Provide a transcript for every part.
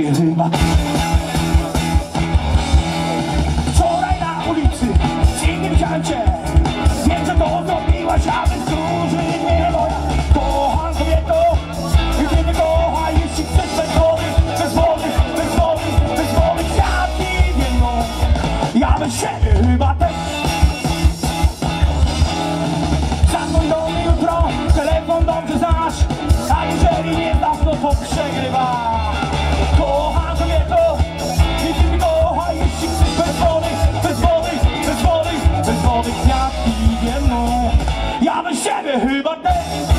Ciebie chyba Wczoraj na ulicy Z innym widziałem cię. Wiem, że to zrobiłaś, aby zdłużyć mnie No ja kocham kobietą I ty mnie kochaj, jeśli chcesz bez wody Bez wody, bez wody, bez wody. Ja nie wiem, no Ja bym siebie chyba też. Zadzwoń do mnie jutro, telefon dobrze znasz. A jeżeli nie znasz, no to przegrywa Bez wody kwiatki wiemną Ja bym siebie chyba też Panie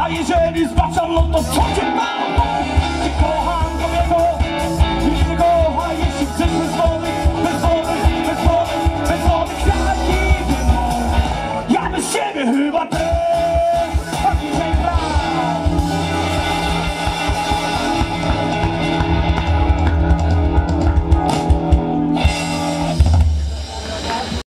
A jeżeli zbaczam, no to co cię mam? Cię kocham, kobiego Nikt nie kocha, jeśli chcesz bez wody Bez wody, bez wody, bez no. Ja bez siebie chyba też